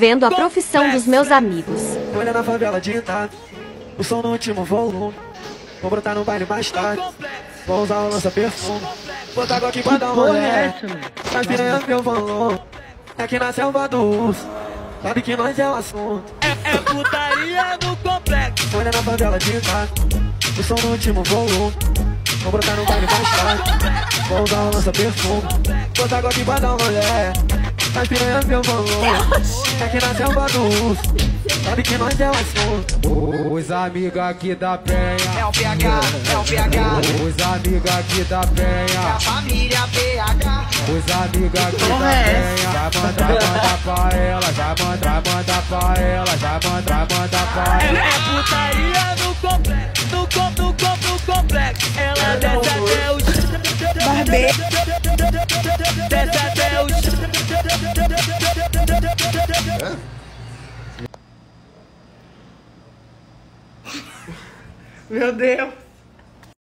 vendo a profissão dos meus amigos. Olha na favela de Itato, o som no último volume. Vou brotar no baile mais tarde, vou usar o lança perfume. Botar água aqui pra dar um rolé, mas piranha meu valor. É que na selva do urso, sabe que nós é o assunto. É, é putaria no complexo. Olha na favela de Itato, o som no último volume. Vou brotar no baile mais tarde, vou usar o lança perfume. Botar água aqui pra dar um rolé, mas piranha meu valor. É que na selva do urso, sabe que nós é o assunto. Os amigos aqui da penha. É o PH, é o PH, Os amigos aqui da penha. a família PH. Os amigos aqui da penha. Vai mandar, mandar pra ela. Vai mandar, mandar pra ela. Vai mandar, mandar pra É, ela. é putaria no complexo. No com, no com, no complexo. Ela desce até o chão. Barbeiro. Desce até o chão. Meu Deus.